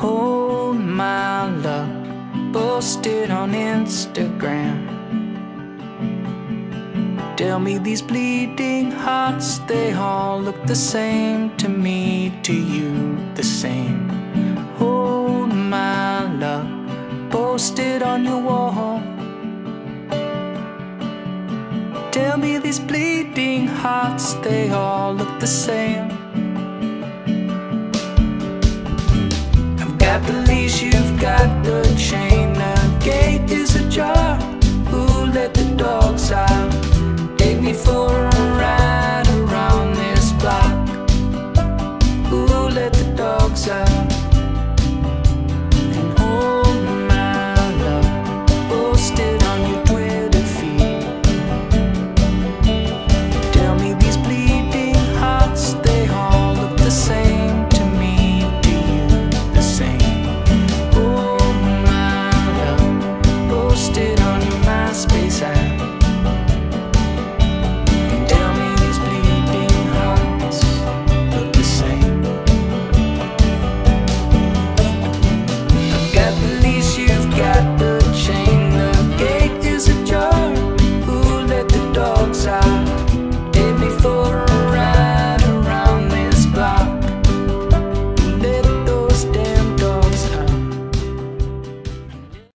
Hold my love, posted on Instagram. Tell me these bleeding hearts, they all look the same to me, to you the same. Hold my love, posted on your wall. Tell me these bleeding hearts, they all look the same let the dogs out.